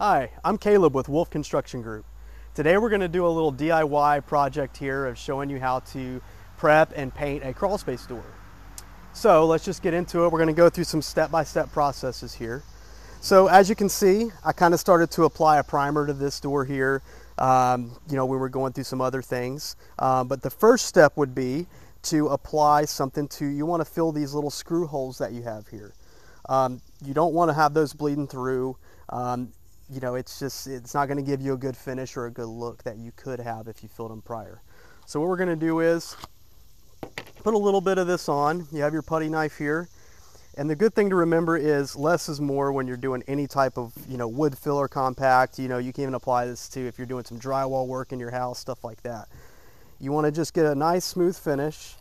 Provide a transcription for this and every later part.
Hi, I'm Caleb with Wolfe Construction Group. Today we're going to do a little DIY project here of showing you how to prep and paint a crawl space door. So let's just get into it. We're going to go through some step-by-step -step processes here. So as you can see, I kind of started to apply a primer to this door here. Um, you know, we were going through some other things. Um, but the first step would be to apply something to, you want to fill these little screw holes that you have here. Um, you don't want to have those bleeding through. Um, you know, it's just, it's not going to give you a good finish or a good look that you could have if you filled them prior. So what we're going to do is put a little bit of this on. You have your putty knife here. And the good thing to remember is less is more when you're doing any type of, you know, wood filler compact. You know, you can even apply this to if you're doing some drywall work in your house, stuff like that. You want to just get a nice smooth finish.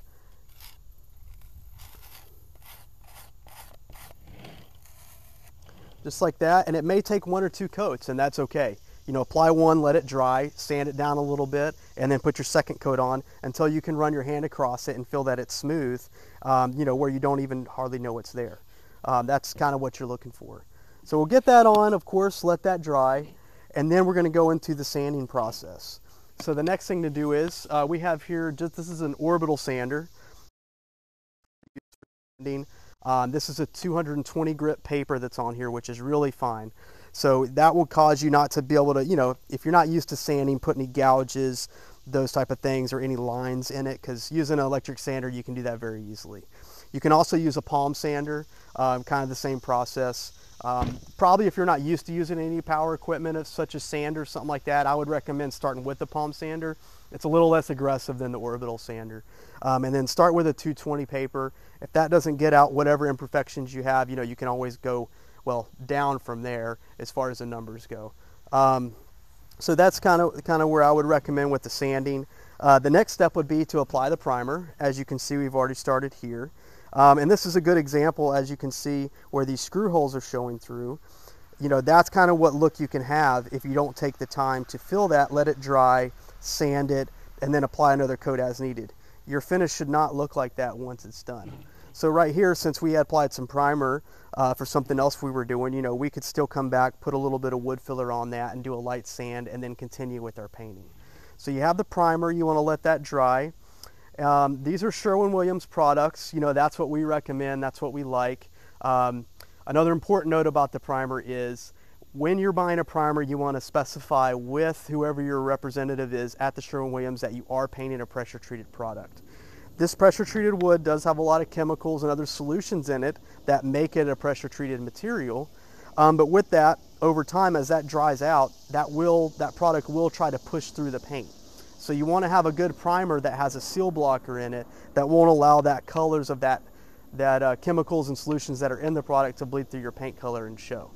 Just like that. And it may take one or two coats and that's okay. You know, apply one, let it dry, sand it down a little bit, and then put your second coat on until you can run your hand across it and feel that it's smooth, um, you know, where you don't even hardly know it's there. Um, that's kind of what you're looking for. So we'll get that on, of course, let that dry, and then we're going to go into the sanding process. So the next thing to do is, uh, we have here, just this is an orbital sander. Um, this is a 220 grit paper that's on here, which is really fine. So that will cause you not to be able to, you know, if you're not used to sanding, put any gouges, those type of things, or any lines in it, because using an electric sander, you can do that very easily. You can also use a palm sander, um, kind of the same process. Um, probably if you're not used to using any power equipment such as sander, or something like that, I would recommend starting with the palm sander. It's a little less aggressive than the orbital sander. Um, and then start with a 220 paper. If that doesn't get out whatever imperfections you have, you know, you can always go, well, down from there as far as the numbers go. Um, so that's kind of kind of where I would recommend with the sanding. Uh, the next step would be to apply the primer. As you can see, we've already started here. Um, and this is a good example, as you can see, where these screw holes are showing through. You know, that's kind of what look you can have if you don't take the time to fill that, let it dry, sand it, and then apply another coat as needed. Your finish should not look like that once it's done. So right here, since we had applied some primer uh, for something else we were doing, you know, we could still come back, put a little bit of wood filler on that and do a light sand and then continue with our painting. So you have the primer, you want to let that dry. Um, these are Sherwin-Williams products. You know, that's what we recommend. That's what we like. Um, another important note about the primer is when you're buying a primer, you want to specify with whoever your representative is at the Sherwin-Williams that you are painting a pressure-treated product. This pressure-treated wood does have a lot of chemicals and other solutions in it that make it a pressure-treated material. Um, but with that, over time, as that dries out, that will that product will try to push through the paint. So you want to have a good primer that has a seal blocker in it that won't allow that colors of that, that uh, chemicals and solutions that are in the product to bleed through your paint color and show.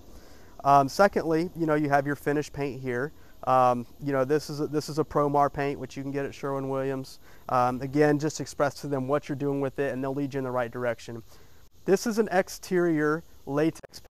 Um, secondly, you know, you have your finished paint here. Um, you know, this is a, this is a Promar paint, which you can get at Sherwin-Williams. Um, again, just express to them what you're doing with it and they'll lead you in the right direction. This is an exterior latex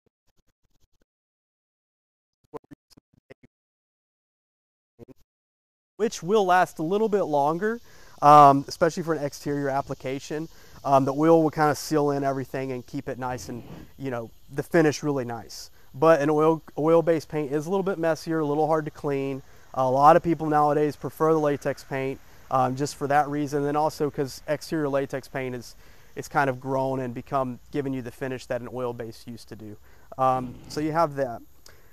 which will last a little bit longer, um, especially for an exterior application. Um, the oil will kind of seal in everything and keep it nice and, you know, the finish really nice. But an oil, oil-based paint is a little bit messier, a little hard to clean. A lot of people nowadays prefer the latex paint um, just for that reason. And also because exterior latex paint is, it's kind of grown and become giving you the finish that an oil-based used to do. Um, so you have that.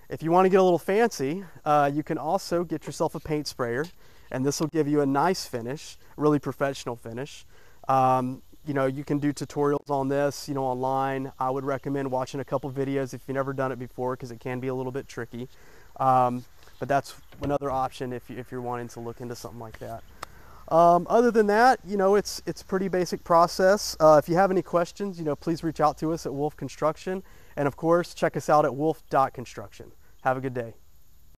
If you want to get a little fancy, uh, you can also get yourself a paint sprayer, and this will give you a nice finish, really professional finish. Um, you know, you can do tutorials on this, you know, online. I would recommend watching a couple videos if you've never done it before because it can be a little bit tricky. Um, but that's another option if, you, if you're wanting to look into something like that. Um, other than that, you know, it's it's pretty basic process. Uh, if you have any questions, you know, please reach out to us at Wolfe Construction. And of course, check us out at wolf.construction. Have a good day.